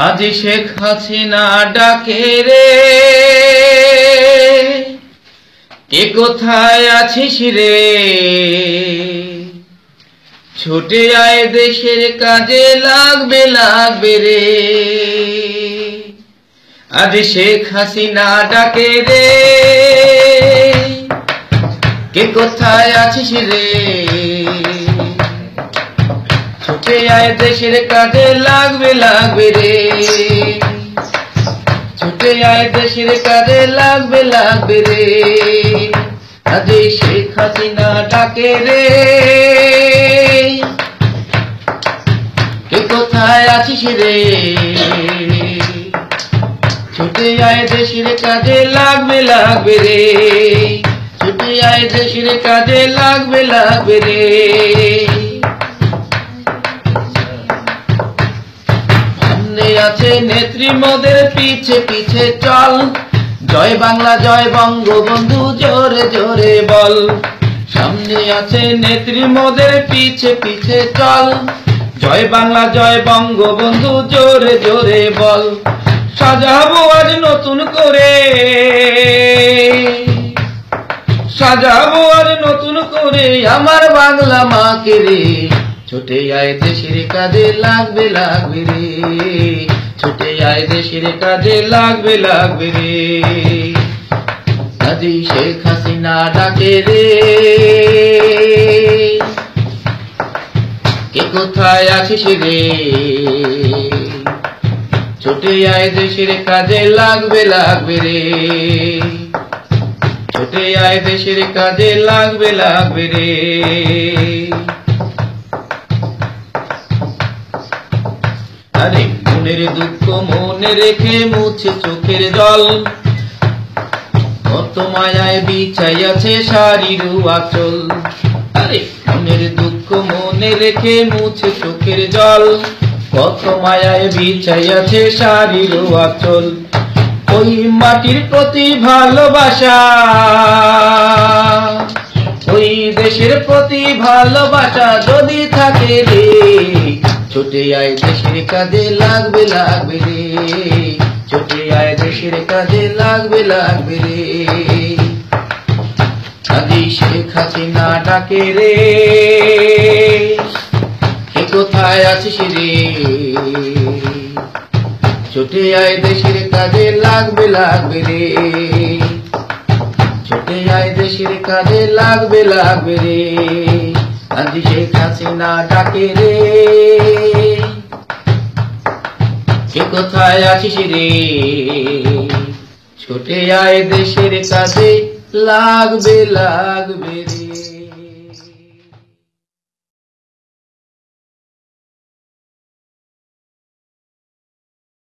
আজ শেখ হাসিনা ডাকে রে। কে কোথায় আছিস রে? ছুটে আয় দেশের কাজে, লাগবে লাগবে রে। আজ শেখ হাসিনা ডাকে রে। কে কোথায় আছিস রে? ছুটে আয় দেশের কাজে লাগবে লাগবে রে। ছুটে আয় দেশের কাজে লাগবে লাগবে রে। আজ শেখ হাসিনা ডাকে রে। কে কোথায় আছিস রে? ছুটে আয় দেশের কাজে লাগবে লাগবে রে। ছুটে আয় দেশের কাজে লাগবে লাগবে রে। সামনে আছে নেত্রী মোদের পিছে পিছে চল। জয় বাংলা, জয় বঙ্গবন্ধু, জোরে জোরে বল। সামনে আছে নেত্রী মোদের পিছে পিছে চল। জয় বাংলা, জয় বঙ্গবন্ধু, জোরে জোরে বল। সাজাবো আজ নতুন করে। সাজাবো আর নতুন করে আমার বাংলা মাকে রে। ছুটে আয় দেশের কাজে লাগবে লাগবে রে। ছুটে আয় দেশের কাজে লাগবে লাগবে রে। আজি শেখ হাসিনা ডাকে রে। কে কোথায় আছিস রে? ছুটে আয় দেশের কাজে লাগবে লাগবে রে। ছুটে আয় দেশের কাজে লাগবে লাগবে রে। দুঃখ মনে রেখে মুছে চোখের জল। কত মায়ায় বিছাই আছে শাড়ির আচল। মনের দুঃখ মনে রেখে মুছে চোখের জল। কত মায়ায় বিছাই আছে শাড়ির আচল। ওই মাটির প্রতি ভালোবাসা। ওই দেশের প্রতি ভালোবাসা যদি থাকে রে ছুটে আয় দেশের কাজে লাগবে লাগবে রে। ছুটে আয় দেশের কাজে লাগবে লাগবে রে। আজি শেখ হাসিনা ডাকে রে। কে কোথায় আছিস রে? ছুটে আয় দেশের কাজে লাগবে লাগবে রে। ছুটে আয় দেশের কাজে লাগবে লাগবে রে। আজ শেখ হাসিনা ডাকে রে। কোথায় আছিস রে? ছোটে আয় দেশের কাজে লাগবে লাগবে রে।